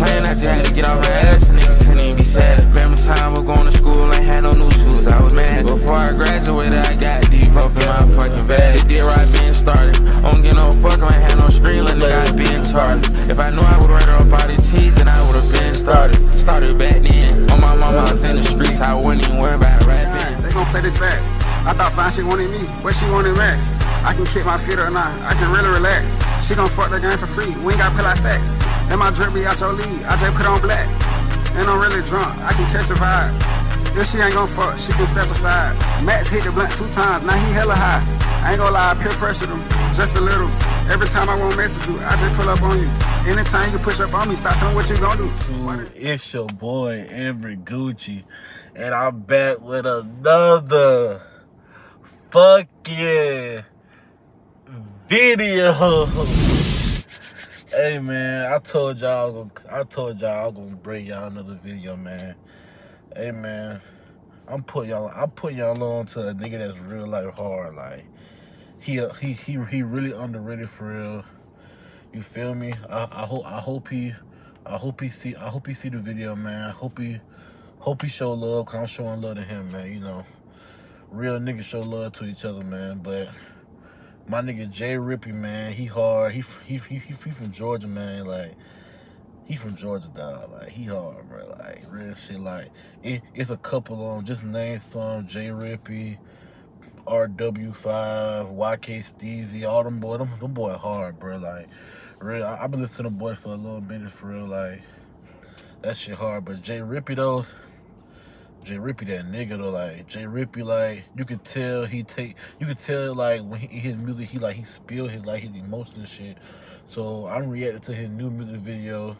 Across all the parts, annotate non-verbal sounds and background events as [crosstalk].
complain, I just had to get off my ass. A nigga couldn't even be sad. Remember time we going to school, ain't had no new shoes, I was mad. Before I graduated, I got deep up in my fucking bag. It did right being started. I don't get no fuck, I ain't had no screen, let nigga, I been tarted. If I knew I would write up all these cheese, then I would've been started. Started back then. On my mama house in the streets, I wouldn't even worry about rapping. They gon' play this back. I thought fine she wanted me, but she wanted Max. I can kick my feet or not, I can really relax. She gon' fuck the game for free, we ain't got out stacks. And my drip be out your lead, I just put on black. And I'm really drunk, I can catch the vibe. If she ain't gon' fuck, she can step aside. Max hit the blunt two times, now he hella high. I ain't gon' lie, I peer pressured him, just a little. Every time I won't message you, I just pull up on you. Anytime you push up on me, stop telling what you gon' do. Mm, it's your boy Everettguchi, and I'm back with another fucking video. [laughs] hey man, I told y'all, I told y'all I'm gonna bring y'all another video, man. Hey man, I'm put y'all, I put y'all on to a nigga that's real life hard, like he he he he really underrated for real. You feel me? I, I hope I hope he I hope he see I hope he see the video, man. I hope he hope he show love. Cause I'm showing love to him, man. You know, real niggas show love to each other, man. But my nigga Jripey, man, he hard. He he he he, he from Georgia, man. Like he from Georgia, dog. Like he hard, bro. Like real shit. Like it, it's a couple of them. Just name some Jripey. RW5, YK Steezy, all them boy, them, them boy hard, bro. Like, real, I, have been listening to them boy for a little minute, for real. Like, that shit hard. But Jripey though, Jripey that nigga though, like Jripey, like you could tell he take, you could tell like when he his music, he like he spill his like his emotions and shit. So I'm reacting to his new music video,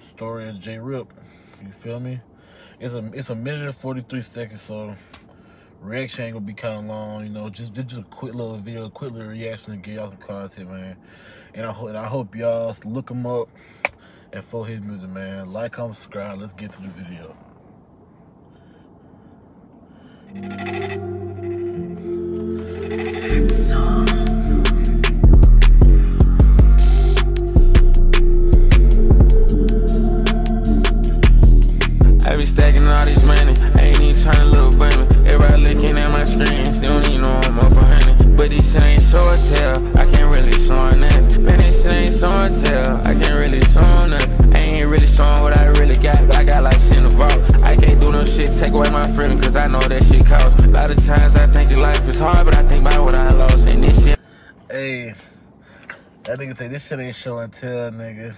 story of Jrip. You feel me? It's a it's a minute and 43 seconds, so reaction ain't gonna be kind of long, you know. Just just a quick little video, quick little reaction to get y'all some content, man. And I hope and I hope y'all look him up and follow his music, man. Like, comment, subscribe. Let's get to the video. Take away my freedom, cause I know that shit costs. A lot of times I think life is hard, but I think about what I lost, and this shit. Hey, that nigga say this shit ain't show and tell, nigga.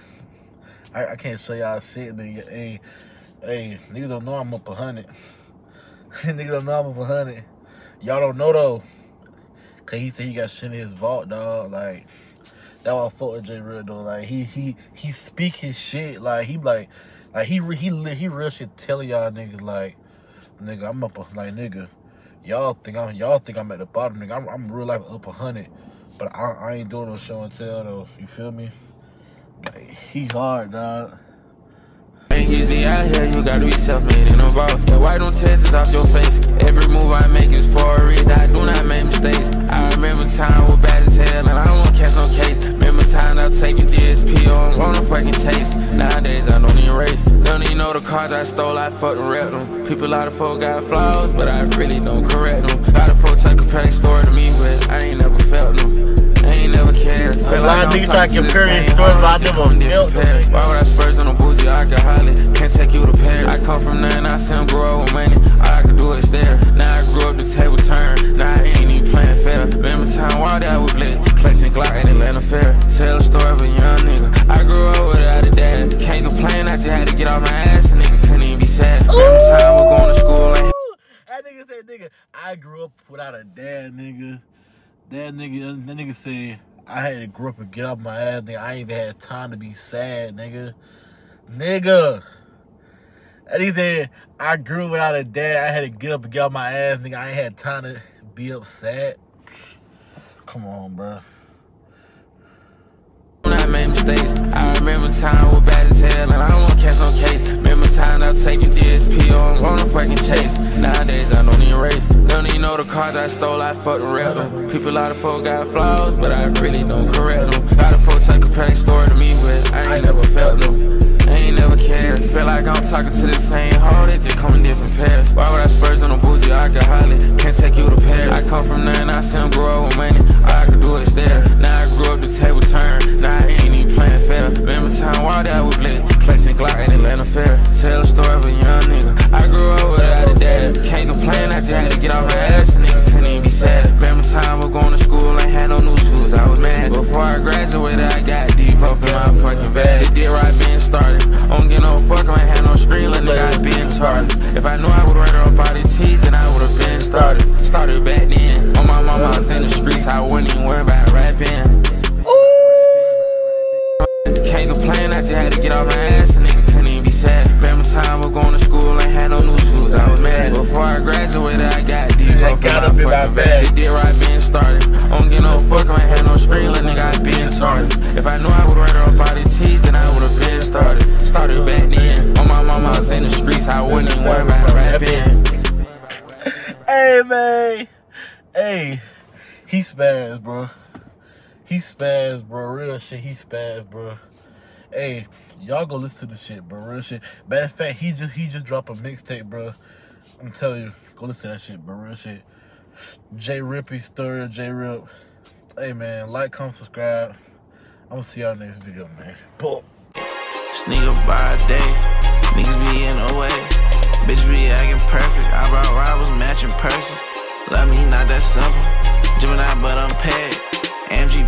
I, I can't show y'all shit, nigga. Hey, hey, niggas don't know I'm up a hundred. [laughs] niggas don't know I'm up a hundred. Y'all don't know though. Cause he said he got shit in his vault, dog. Like that why I fuck with J Real though. Like he he he speak his shit. Like he like like he he, he real shit telling y'all niggas like nigga I'm up a, like nigga. Y'all think I'm y'all think I'm at the bottom, nigga. I'm I'm real life up a hundred. But I, I ain't doing no show and tell though. You feel me? Like he hard, dog. Ain't easy out here, you gotta be self-made don't even race. Don't even know the cars I stole, I fucking rep them. People, a lot of folk got flaws, but I really don't correct them. A lot of folks try to compare their story to me, but I ain't never felt them. I ain't never cared. A lot of niggas try to compare their story, but I never felt them. Why would I spurs on a bougie alcoholic? Can't take you to Paris. I come from nothing, I see him grow up with money. All I can do is stare. Now I grew up, the table turned. Now I ain't even playing fair. Remember time while I was blitz. Clutching nigga. That nigga, that nigga said, I had to grow up and get off my ass, nigga. I ain't even had time to be sad, nigga. Nigga. And he said, I grew without a dad. I had to get up and get off my ass, nigga. I ain't had time to be upset. Come on, bro. I made mistakes, I remember time was bad as hell, and I don't want to catch no case. Remember time I was taking GSP on, on a fucking chase. I don't even race. Don't even know the cars I stole, I fucking rep them. People, a lot of folk got flaws, but I really don't correct them. A lot of folks to compare their story to me, but I ain't never felt them. I care. Feel like I'm talking to the same hoe, they just come in different pairs. Why would I spurge on a bougie? I can hardly, can't take you to Paris. I come from nothing, I see him grow up with money. All I could do is stare. Now I grew up, the table turn. Before I graduated, I got deep up in my fucking bag. It did right being started. I don't get no fuck, I ain't had no screen, nigga, I been tarted. If I knew I would write up all these cheese, then I would've been started. Started back then. On my mama, I was in the streets, I wouldn't even worry about rapping. Can't complain, I just had to get off my ass, and nigga couldn't even be sad. Remember time was going to school, ain't had no new shoes, I was mad. Before I graduated, I got deep Yeah, up in gotta be my bag. did right being started. I don't get no fuck, I ain't had no screen, let nigga, I been tarted. If I knew I would write up all these cheese, then I would've been started. Started back then. On my mama, I was in the streets, I wouldn't even worry about rapping. Hey man, hey, he spaz, bro. He spaz, bro. Real shit, he spaz, bro. Hey, y'all go listen to the shit, bro. Real shit. Matter of fact, he just he just dropped a mixtape, bro. I'm telling you, go listen to that shit, bro. Real shit. Jripey, story Jrip. Hey man, like, comment, subscribe. I'm gonna see y'all next video, man. Boom. Sneak up by day, niggas be in the way. Bitch be acting perfect, I brought rivals matching purses. Love me, not that simple. Gemini, but I'm paid. MG